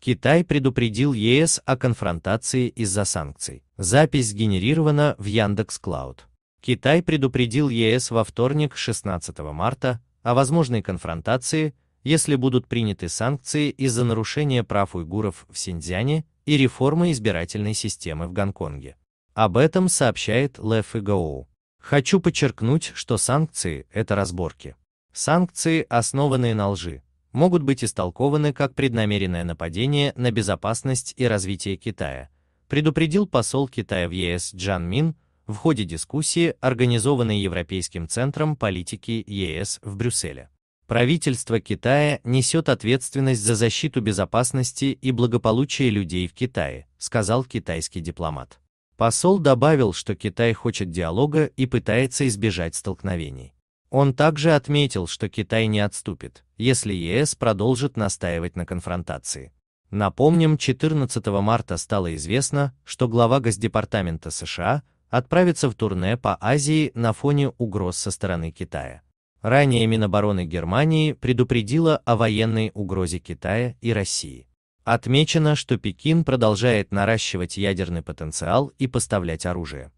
Китай предупредил ЕС о конфронтации из-за санкций. Запись сгенерирована в Яндекс.Клауд. Китай предупредил ЕС во вторник 16 марта о возможной конфронтации, если будут приняты санкции из-за нарушения прав уйгуров в Синьцзяне и реформы избирательной системы в Гонконге. Об этом сообщает Ле Фигоу. Хочу подчеркнуть, что санкции – это разборки. Санкции, основанные на лжи, могут быть истолкованы как преднамеренное нападение на безопасность и развитие Китая, предупредил посол Китая в ЕС Джан Мин в ходе дискуссии, организованной Европейским центром политики ЕС в Брюсселе. Правительство Китая несет ответственность за защиту безопасности и благополучия людей в Китае, сказал китайский дипломат. Посол добавил, что Китай хочет диалога и пытается избежать столкновений. Он также отметил, что Китай не отступит, если ЕС продолжит настаивать на конфронтации. Напомним, 14 марта стало известно, что глава Госдепартамента США отправится в турне по Азии на фоне угроз со стороны Китая. Ранее Минобороны Германии предупредила о военной угрозе Китая и России. Отмечено, что Пекин продолжает наращивать ядерный потенциал и поставлять оружие.